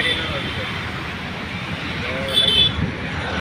ಗಾಡಿ